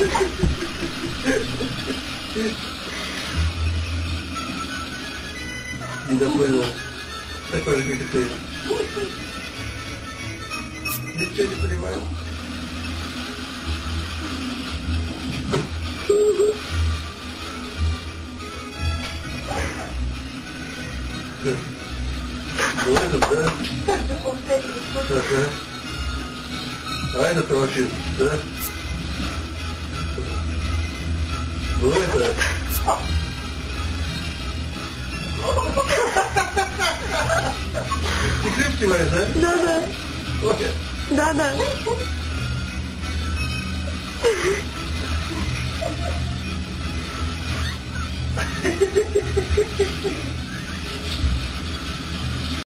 Не доплыл. Такой же, как и ты. Ничего не понимаю. Ну это, да? Ага. А это трофим, да? Ну это... Ты крепкиваешь, да? Да, да. Ой. Да, да.